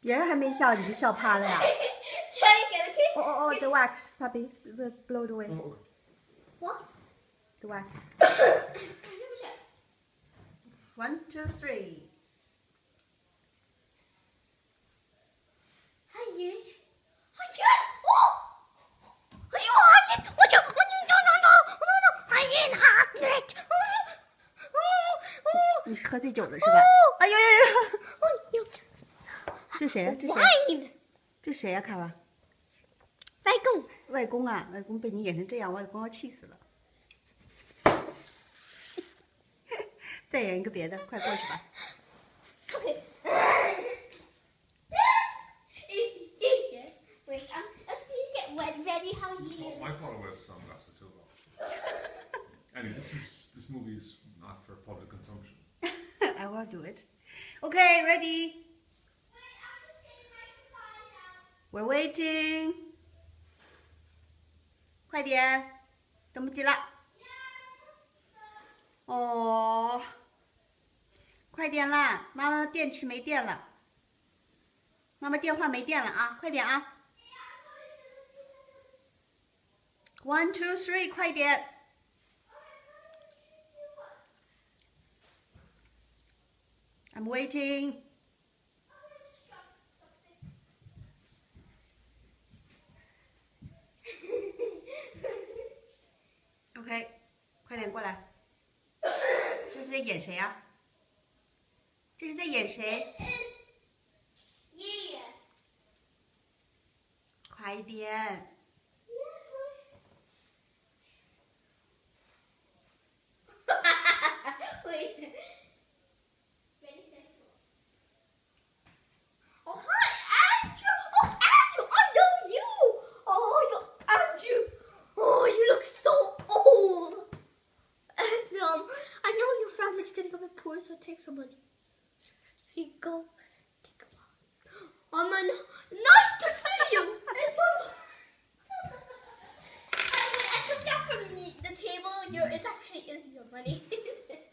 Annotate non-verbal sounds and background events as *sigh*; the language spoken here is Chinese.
别人还没笑你就笑趴了呀？Try again, okay? 哦哦哦，the wax, puppy, blow it away, Oh, What? the wax. One, two, three. 阿姨，阿爷，哦，哎呦，阿爷，我就我你找找找，我阿爷哈 net，哦哦你是喝醉酒了是吧？哎呦呦这谁呀、这谁这谁呀、卡娃？外公，外公啊，外公被你演成这样，外公要气死了。再演一个别的，快过去吧。Okay. This is Ginger. Wait, um, let's see you get wet ready. How you? oh, my father wears sunglasses too. anyway, this is this movie is not for public consumption. I will do it. Okay, ready? We're waiting. 快点，等不及了。哦，快点啦！妈妈电池没电了，妈妈电话没电了啊！快点啊！One, two, three，快点！I'm waiting. 快点过来。这是在演谁呀、这是在演谁.快一点！poor, so take somebody. Here you go. Take a. *gasps* Oh my, nice to see you. *laughs* I took that from the table. Your, it's actually is your money. *laughs*